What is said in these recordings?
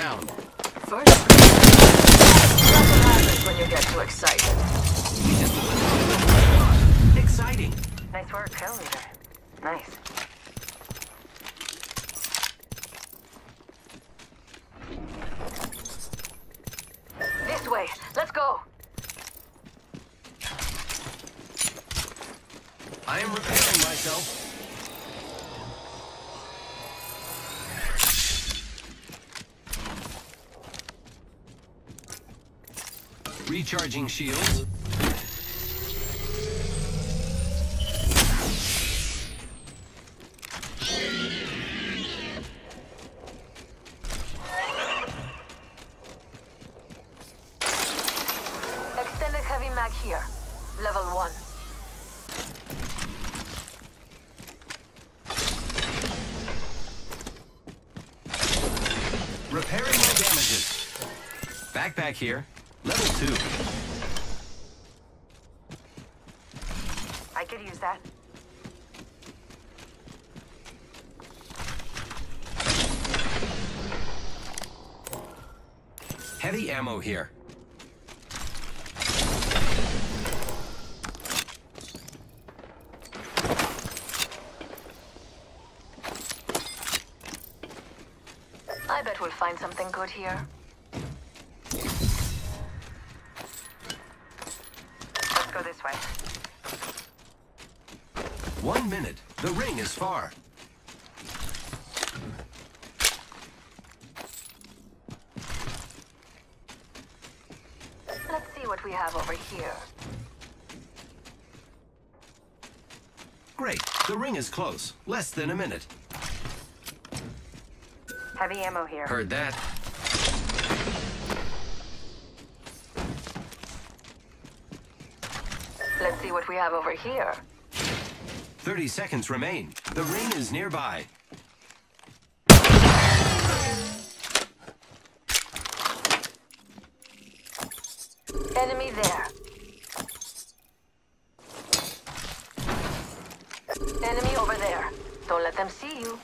down. First, what happens when you get too excited. We just eliminated the Exciting. Nice work, kill leader. Nice. This way. Let's go. I am repairing myself. Recharging shields. I could use that. Heavy ammo here. I bet we'll find something good here. Let's go this way. One minute. The ring is far. Let's see what we have over here. Great. The ring is close. Less than a minute. Heavy ammo here. Heard that. Let's see what we have over here. 30 seconds remain. The ring is nearby. Enemy there. Enemy over there. Don't let them see you.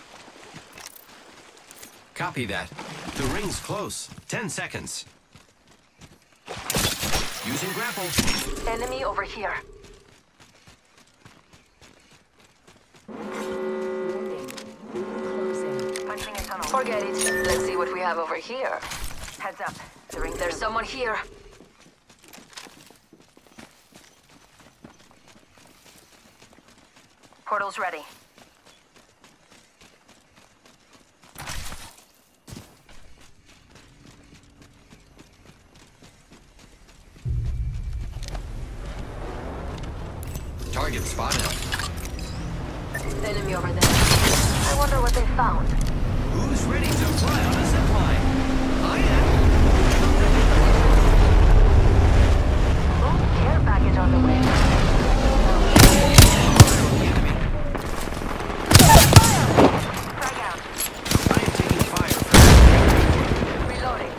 Copy that. The ring's close. 10 seconds. Using grapple. Enemy over here. Forget it. Let's see what we have over here. Heads up. There's someone here. Portal's ready. Target spotted. Enemy over there. I wonder what they found. Who's ready to fly on a zip line? I am. Care package on the way. Frag out. I am taking fire. Reloading.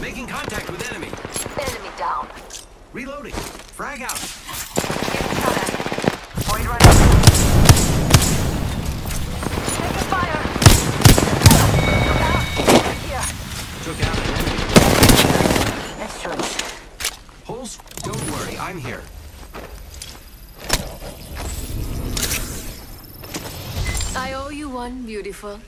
Making contact with enemy. Enemy down. Reloading. Frag out. Getting shot at. Void running. Taking fire. Look out. Right here. Took out an enemy. Nice choice. Holes. Don't worry. I'm here. I owe you one, beautiful.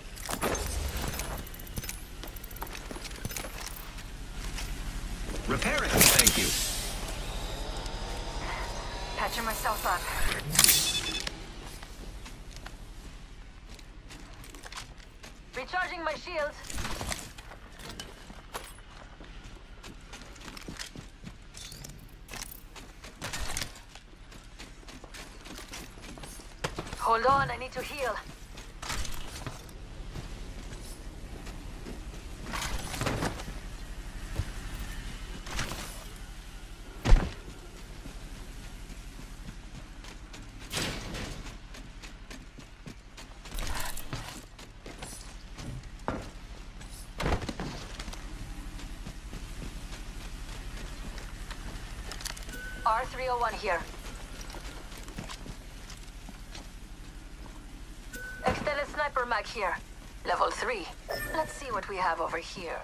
Repairing. Thank you. Patching myself up. Recharging my shields. Hold on, I need to heal. Sniper mag here. Level 3. Let's see what we have over here.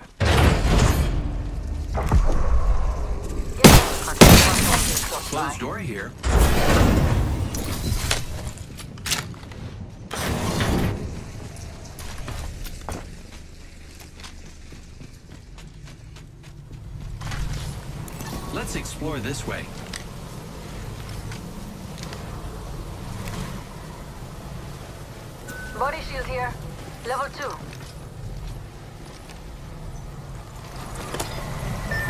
Closed door here. Let's explore this way. Body shield here. Level 2.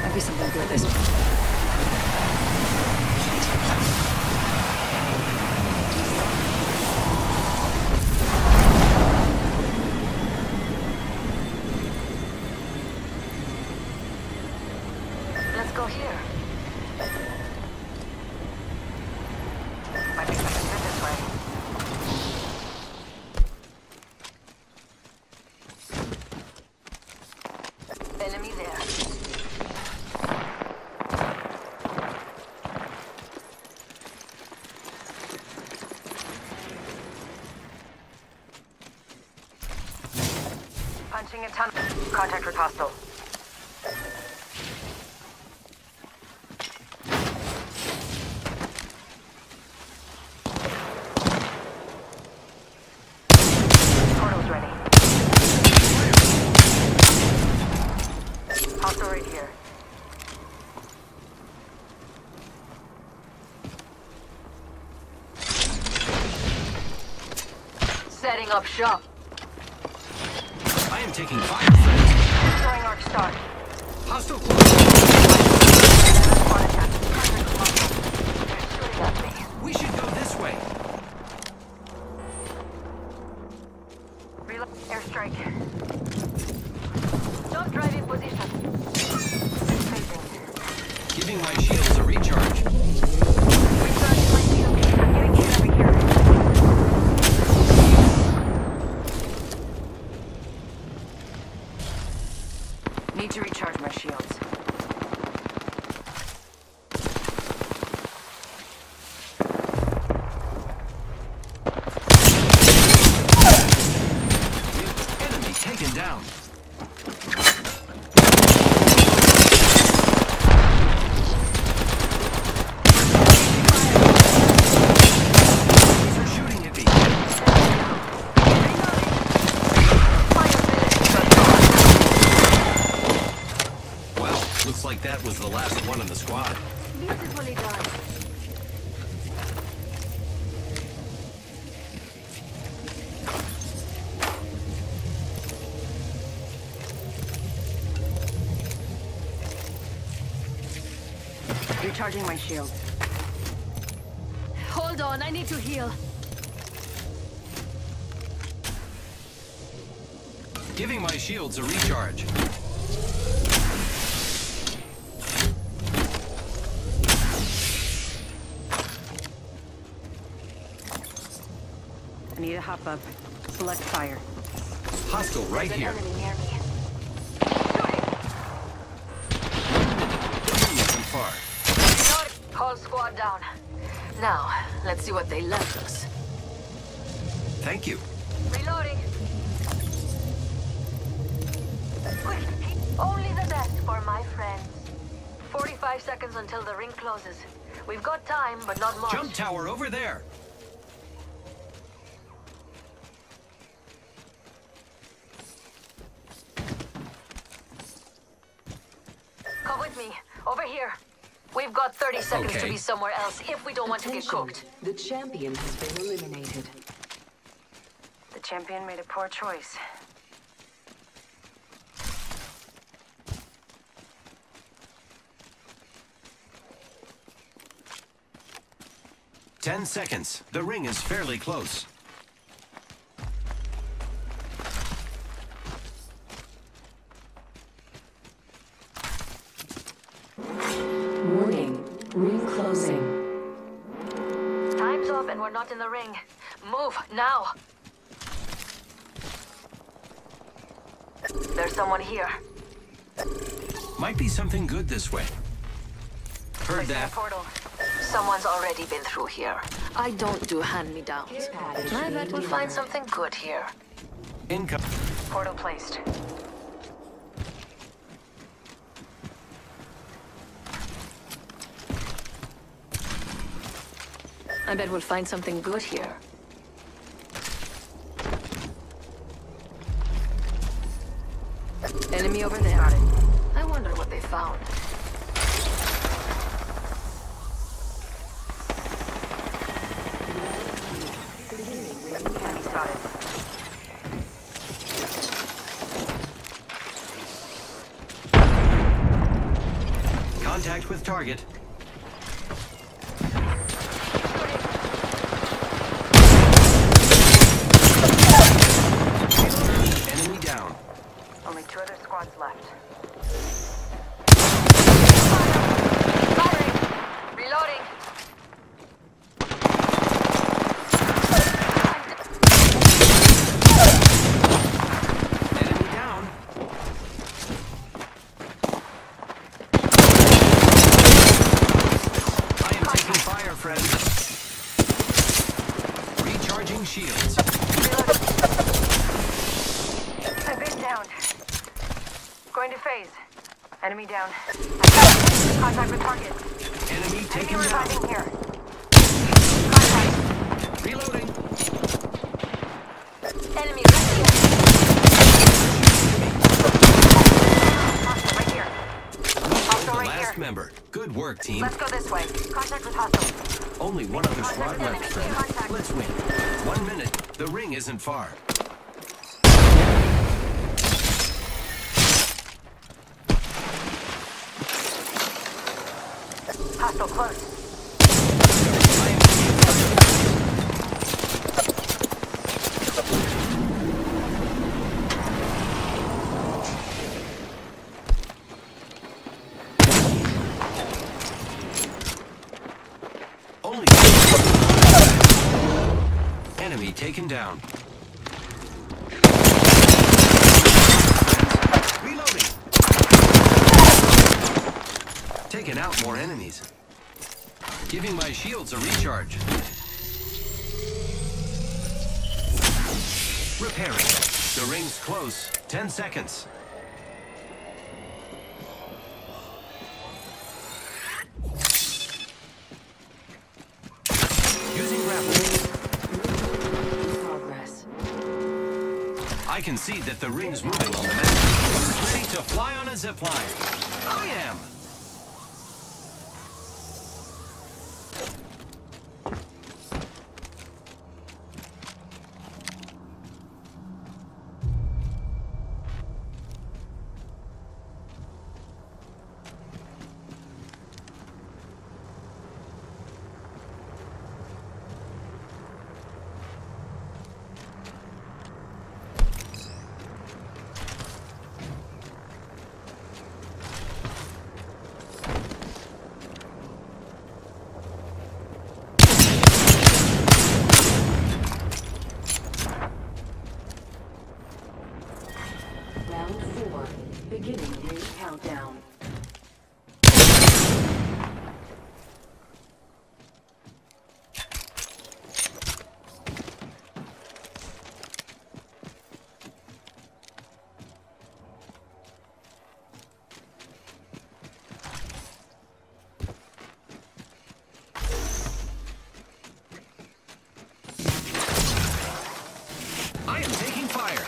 Might be something good this one. Let's go here. Might be something good this way. Enemy there. Punching a tunnel. Contact with hostile. Portal's ready. Right here. Setting up shop. Taking fire. Destroying Arc Star. Hostile close. On attack. Contact with hostile. They're shooting at me. We should go this way. Reload. Airstrike. Don't drive in position. Facing. Giving my shields a recharge. Recharging my shield. I'm getting hit over here. Need to recharge my shields. Enemy taken down. Enemies are shooting at me. Well, looks like that was the last one in the squad. Beautifully done. Recharging my shield. Hold on, I need to heal. Giving my shields a recharge. I need to hop up. Select fire. Hostile right here. Down. Now, let's see what they left us. Thank you. Reloading. Quick, only the best for my friends. 45 seconds until the ring closes. We've got time, but not much. Jump tower over there. Come with me. Over here. We've got 30 seconds to be somewhere else if we don't want to get cooked. The champion has been eliminated. The champion made a poor choice. Ten seconds. The ring is fairly close. Time's up and we're not in the ring. Move, now! There's someone here. Might be something good this way. Heard Placing a that. portal. Someone's already been through here. I don't do hand-me-downs. I bet we'll find something good here. Income. Portal placed. Bet we'll find something good here. Enemy over there. I wonder what they found. Contact with target. Enemy down. Only two other squads left. Firing! Reloading! Enemy down. I am taking fire, friends. Recharging shields. I've been down. Going to phase. Enemy down. Contact with target. Enemy Enemy taken down. reviving here. Contact. Reloading. Enemy right here. Hostile right here. Hostile The right last member. Good work, team. Let's go this way. Contact with hostile. Only one other squad left, friend. Let's win. One minute. The ring isn't far. Hostile close. Taken down. Reloading. Taking out more enemies. Giving my shields a recharge. Repairing. The ring's close. Ten seconds. Using grapple. Progress. I can see that the ring's moving on the map. Ready to fly on a zipline? I am. Round four. Beginning ring countdown. I am taking fire.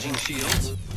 Recharging shields.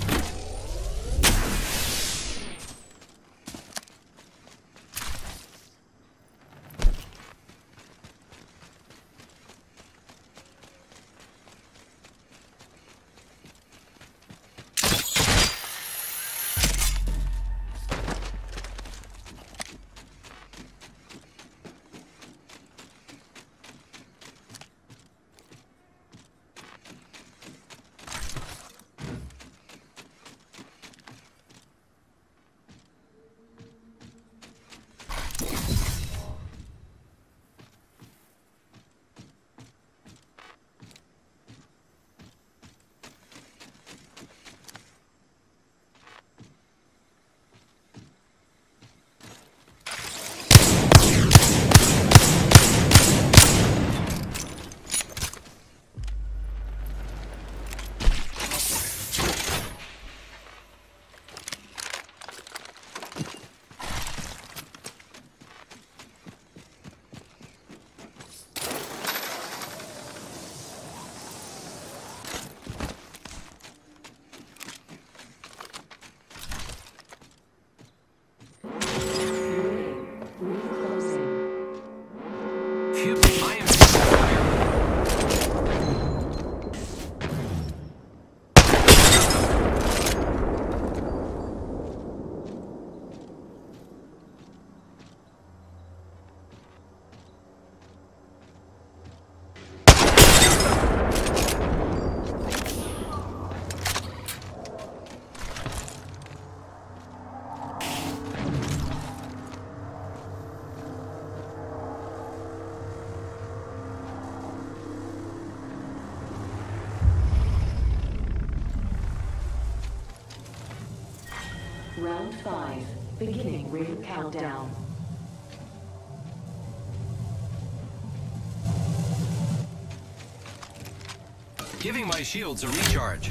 Giving my shields a recharge.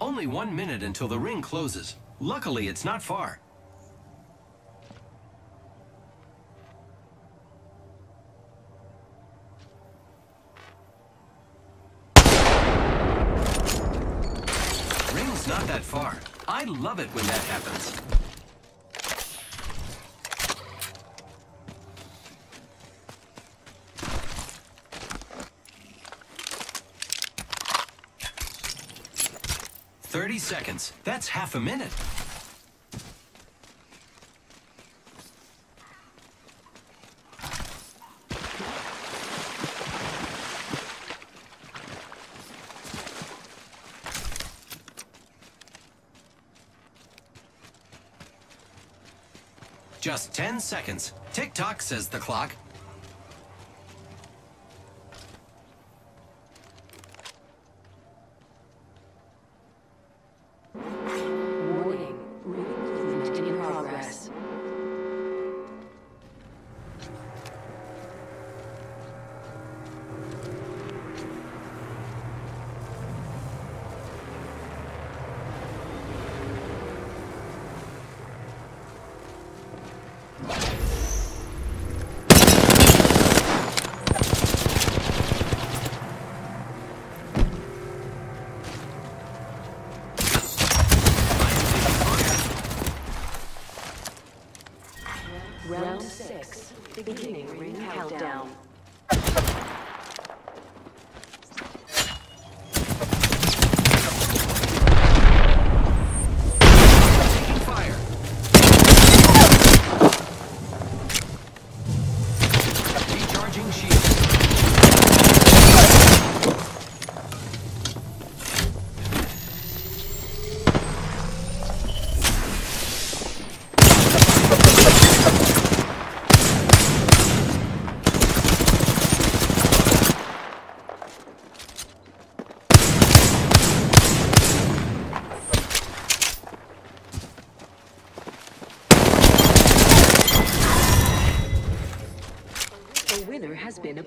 Only one minute until the ring closes. Luckily, it's not far. Ring's not that far. I love it when that happens. Thirty seconds. That's half a minute. Seconds. Tick tock, says the clock. 6. Beginning ring countdown. Taking fire. Recharging shield. A winner